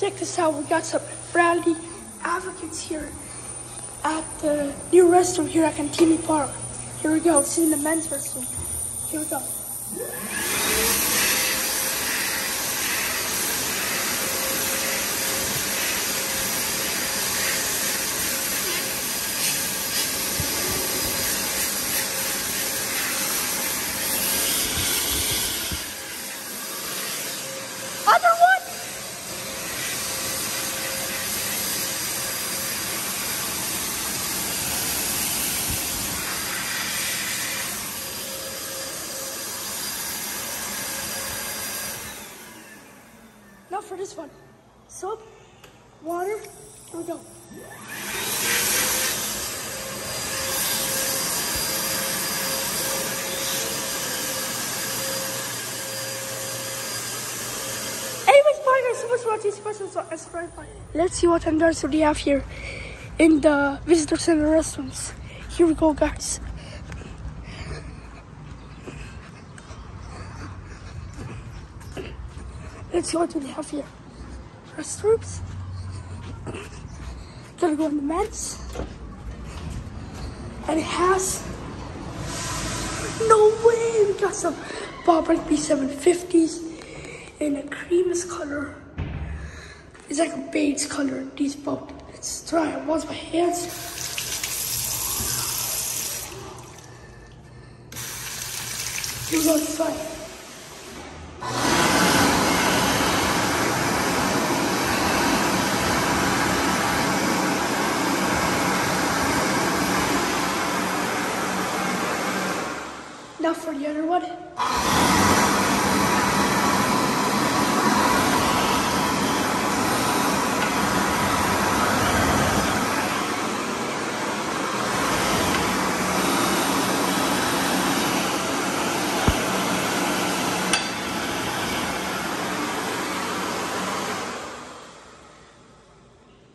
check this out. We got some Bradley advocates here at the new restroom here at Cantigny Park. Here we go. This is the men's restroom. Here we go. Other for this one. Soap, water, here we go. Let's see what vendors we have here in the visitor center restaurants. Here we go, guys. Let's see what we have here. Restrooms. Gonna go in the men's. And it has no way we got some Bobrick B750s in a creamless color. It's like a beige color, these both. Let's try it. Wash my hands. Here we go, let's Now for the other one.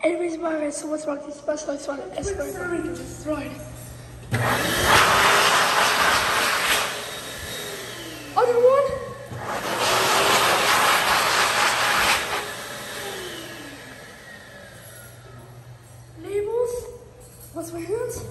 Anyways, bye guys, so what's wrong with this bus? Let's run it. Let's run those words?